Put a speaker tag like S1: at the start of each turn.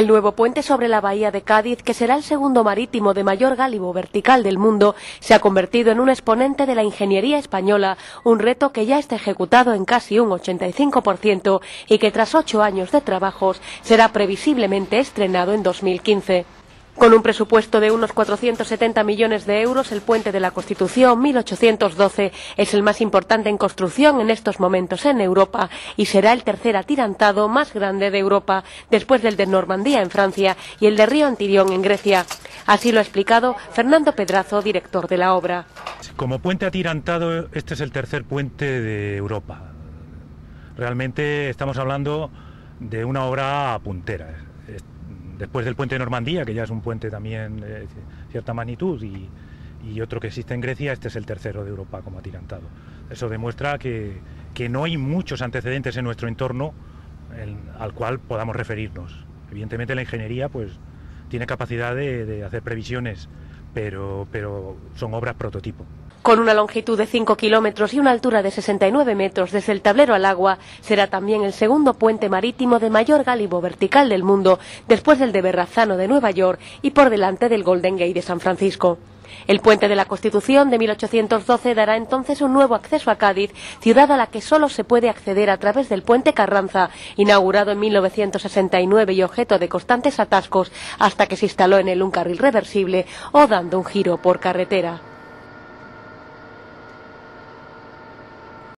S1: El nuevo puente sobre la bahía de Cádiz, que será el segundo marítimo de mayor gálibo vertical del mundo, se ha convertido en un exponente de la ingeniería española, un reto que ya está ejecutado en casi un 85% y que tras ocho años de trabajos será previsiblemente estrenado en 2015. Con un presupuesto de unos 470 millones de euros, el puente de la Constitución 1812 es el más importante en construcción en estos momentos en Europa y será el tercer atirantado más grande de Europa, después del de Normandía en Francia y el de Río Antirión en Grecia. Así lo ha explicado Fernando Pedrazo, director de la obra.
S2: Como puente atirantado, este es el tercer puente de Europa. Realmente estamos hablando de una obra puntera después del puente de Normandía, que ya es un puente también de cierta magnitud, y, otro que existe en Grecia, este es el tercero de Europa como atirantado. Eso demuestra que, no hay muchos antecedentes en nuestro entorno al cual podamos referirnos. Evidentemente la ingeniería pues, tiene capacidad de, hacer previsiones, pero son obras prototipo.
S1: Con una longitud de 5 kilómetros y una altura de 69 metros desde el tablero al agua, será también el segundo puente marítimo de mayor gálibo vertical del mundo, después del de Berrazano de Nueva York y por delante del Golden Gate de San Francisco. El puente de la Constitución de 1812 dará entonces un nuevo acceso a Cádiz, ciudad a la que solo se puede acceder a través del puente Carranza, inaugurado en 1969 y objeto de constantes atascos hasta que se instaló en él un carril reversible o dando un giro por carretera.